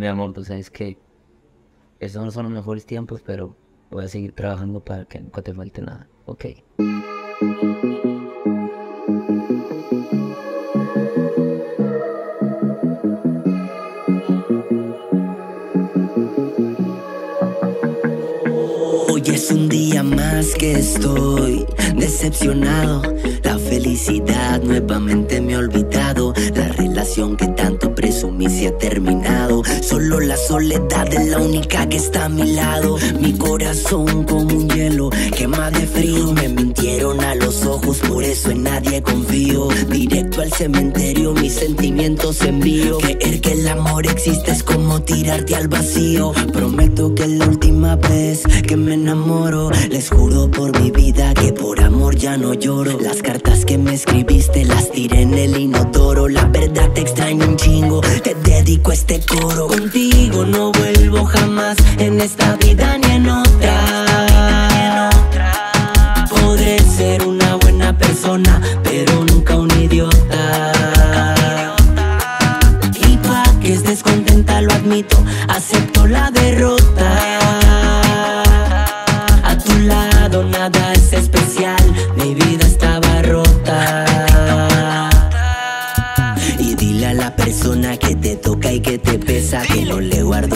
mi amor, tú sabes que esos no son los mejores tiempos, pero voy a seguir trabajando para que nunca te falte nada, ¿ok? Hoy es un día más que estoy decepcionado. La felicidad nuevamente me ha olvidado. La relación que tanto presumí se ha terminado. Solo la soledad es la única que está a mi lado. Mi corazón como un hielo quema de frío. Me mintieron a los ojos, por eso en nadie confío. Directo al cementerio, mis sentimientos envío. Creer que el amor existe es como tirarte al vacío. Prometo que la última vez que me les juro por mi vida que por amor ya no lloro. Las cartas que me escribiste las tiré en el inodoro. La verdad te extraño un chingo, te dedico este coro. Contigo no vuelvo jamás en esta vida ni en otra. Podré ser una buena persona, pero nunca un idiota. Y pa' que estés contenta, lo admito,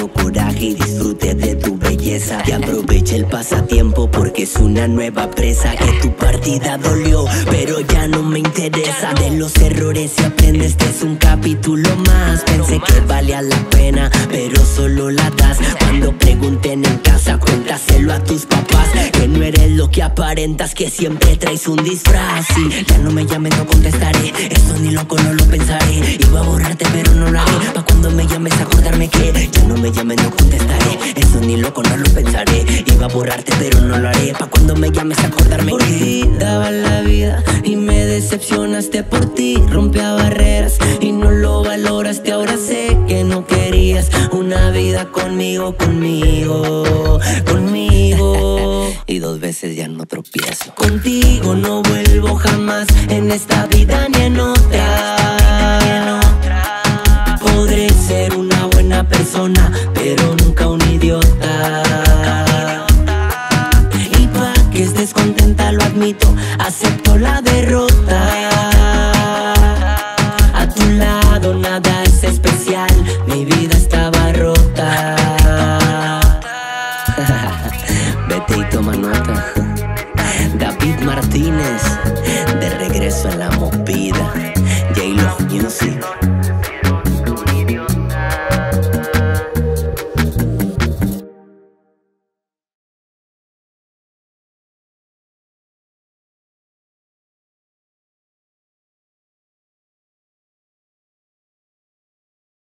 coraje y disfrute de tu belleza. Y aproveche el pasatiempo porque es una nueva presa. Que tu partida dolió, pero ya no me interesa. De los errores se aprende, este es un capítulo más. Pensé que valía la pena, pero solo la das. Cuando pregunten en casa, cuéntaselo a tus papás. Que no eres que aparentas, que siempre traes un disfraz. Y ya no me llames, no contestaré. Esto ni loco, no lo pensaré. Iba a borrarte, pero no lo haré. Pa' cuando me llames, acordarme que ya no me llames, no contestaré. Eso ni loco, no lo pensaré. Iba a borrarte, pero no lo haré. Pa' cuando me llames, acordarme por ti daba la vida y me decepcionaste por ti. Rompía barreras y no lo valoraste. Ahora sé que no querías una vida conmigo, conmigo, conmigo veces ya no tropiezo. Contigo no vuelvo jamás en esta vida ni en otra. Podré ser una buena persona, pero nunca un idiota. Y pa' que estés contenta, lo admito, acepto la derrota. A tu lado nada es especial, mi vida está y toma nota. David Martínez, de regreso en la movida.